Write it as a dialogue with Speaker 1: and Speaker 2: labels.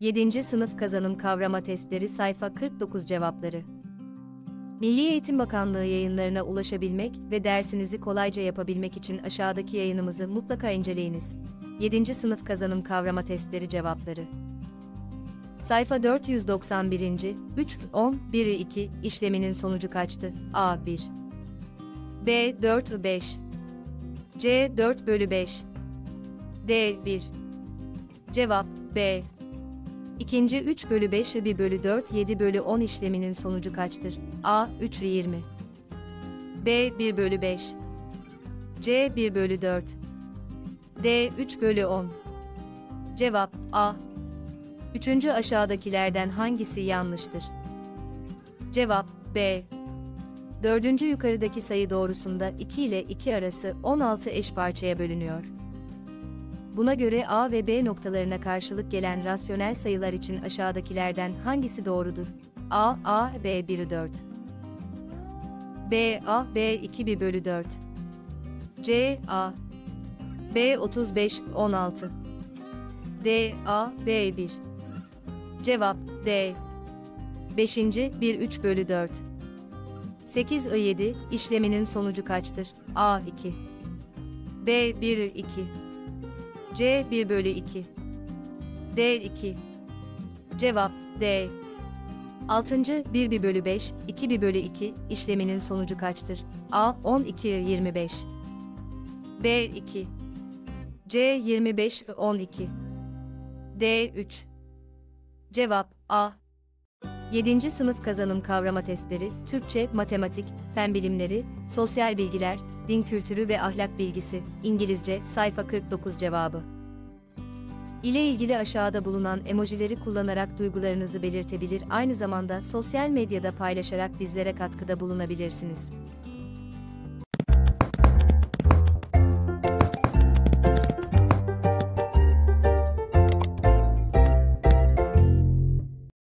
Speaker 1: 7. Sınıf Kazanım Kavrama Testleri Sayfa 49 Cevapları Milli Eğitim Bakanlığı yayınlarına ulaşabilmek ve dersinizi kolayca yapabilmek için aşağıdaki yayınımızı mutlaka inceleyiniz. 7. Sınıf Kazanım Kavrama Testleri Cevapları Sayfa 491. 3, 10, 1, 2 işleminin sonucu kaçtı? A. 1 B. 4, 5 C. 4 bölü 5 D. 1 Cevap B. İkinci 3 bölü 5 1 bölü 4 7 bölü 10 işleminin sonucu kaçtır? A. 3 20 B. 1 bölü 5 C. 1 bölü 4 D. 3 bölü 10 Cevap A. Üçüncü aşağıdakilerden hangisi yanlıştır? Cevap B. Dördüncü yukarıdaki sayı doğrusunda 2 ile 2 arası 16 eş parçaya bölünüyor. Buna göre A ve B noktalarına karşılık gelen rasyonel sayılar için aşağıdakilerden hangisi doğrudur? A, A, B 1 4. B, A, B 2 1 bölü 4. C, A. B 35 16. D, A, B 1. Cevap D. 5. 1 3 bölü 4. 8 I 7 işleminin sonucu kaçtır? A 2. B 1 2. C 1 bölü 2. D 2. Cevap D. 6. 1 1 bölü 5, 2 1 bölü 2 işleminin sonucu kaçtır? A 12 25. B 2. C 25 12. D 3. Cevap A. 7. Sınıf Kazanım Kavrama Testleri, Türkçe, Matematik, Fen Bilimleri, Sosyal Bilgiler, Din Kültürü ve Ahlak Bilgisi, İngilizce, sayfa 49 cevabı. ile ilgili aşağıda bulunan emojileri kullanarak duygularınızı belirtebilir aynı zamanda sosyal medyada paylaşarak bizlere katkıda bulunabilirsiniz.